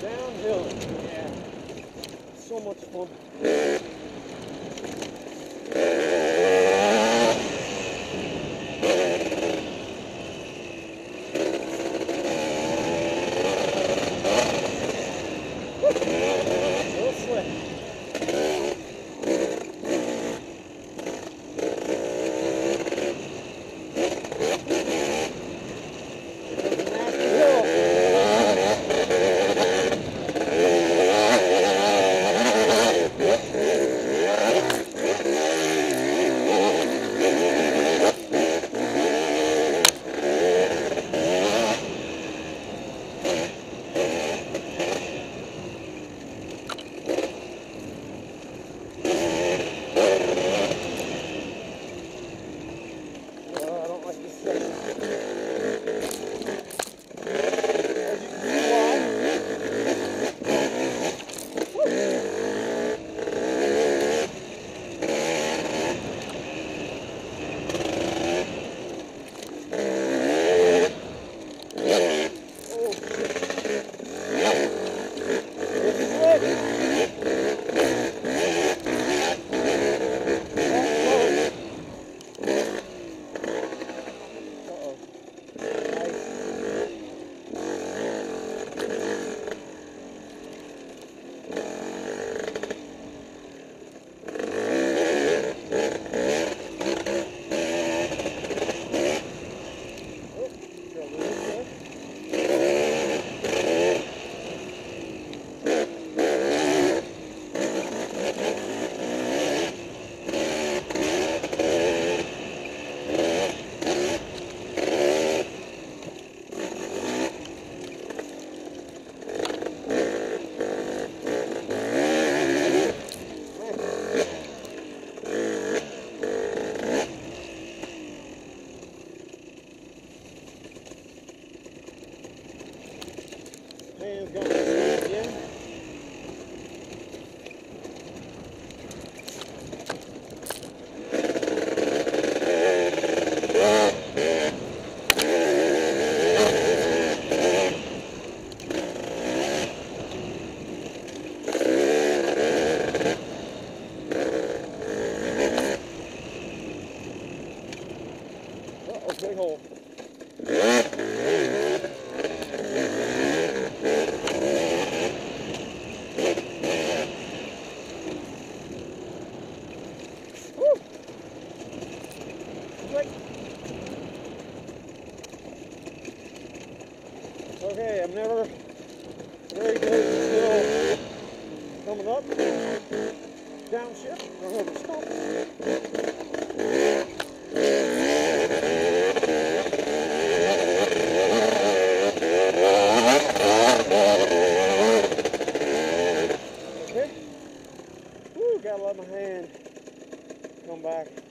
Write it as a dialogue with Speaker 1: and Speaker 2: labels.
Speaker 1: Downhill. Yeah. So much fun. Hands going again. Uh-oh, big hole. Okay, I'm never very good until coming up. Downshift, run over stump. Okay. Woo, gotta let my hand come back.